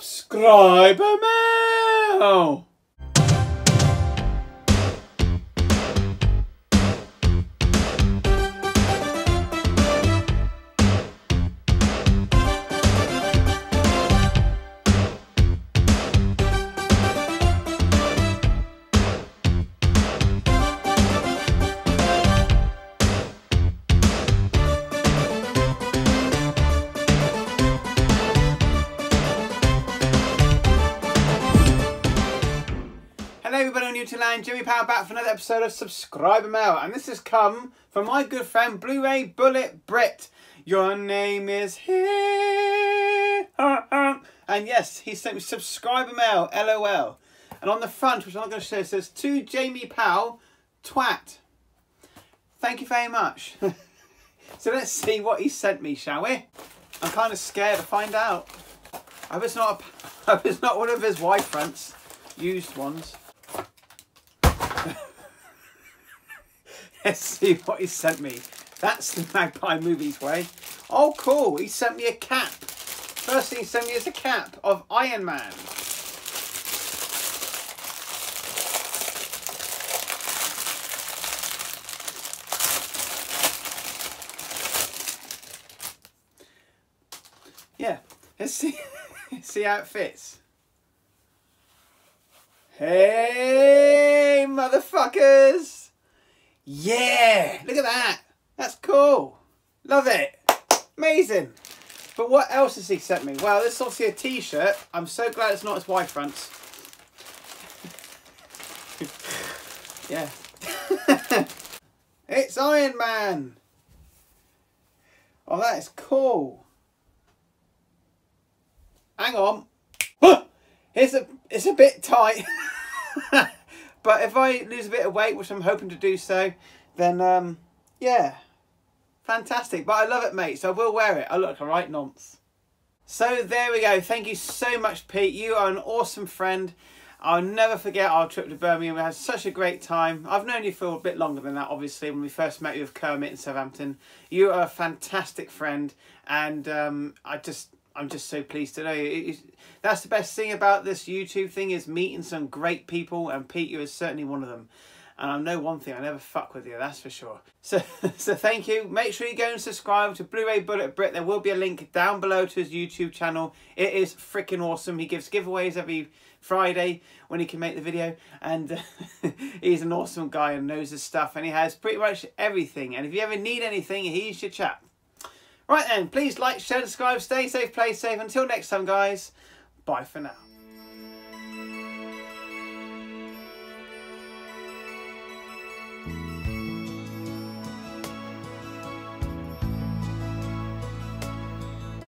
Subscriber mail. Hello everybody on YouTube Land, Jamie Powell back for another episode of Subscriber Mail and this has come from my good friend Blu-ray Bullet Brit. Your name is here. And yes, he sent me Subscriber Mail, LOL. And on the front, which I'm not going to show, says to Jamie Powell, twat. Thank you very much. so let's see what he sent me, shall we? I'm kind of scared to find out. I hope it's not, a, I hope it's not one of his wife fronts, used ones. Let's see what he sent me. That's the Magpie Movies way. Oh, cool. He sent me a cap. First thing he sent me is a cap of Iron Man. Yeah, let's see, see how it fits. Hey, motherfuckers! Yeah, look at that. That's cool. Love it. Amazing. But what else has he sent me? Well, this is obviously a t-shirt. I'm so glad it's not his wife fronts. yeah. it's Iron Man. Oh, that is cool. Hang on. It's a, it's a bit tight. but if I lose a bit of weight, which I'm hoping to do so, then um, yeah, fantastic. But I love it, mate. So I will wear it. I look a right nonce. So there we go. Thank you so much, Pete. You are an awesome friend. I'll never forget our trip to Birmingham. We had such a great time. I've known you for a bit longer than that, obviously, when we first met you with Kermit in Southampton. You are a fantastic friend, and um, I just I'm just so pleased to know you. That's the best thing about this YouTube thing is meeting some great people, and Pete, you is certainly one of them. And I know one thing, I never fuck with you, that's for sure. So, so thank you. Make sure you go and subscribe to Blu-ray Bullet Brit. There will be a link down below to his YouTube channel. It is freaking awesome. He gives giveaways every Friday when he can make the video. And uh, he's an awesome guy and knows his stuff. And he has pretty much everything. And if you ever need anything, he's your chap. Right then, please like, share, subscribe, stay safe, play safe. Until next time, guys, bye for now.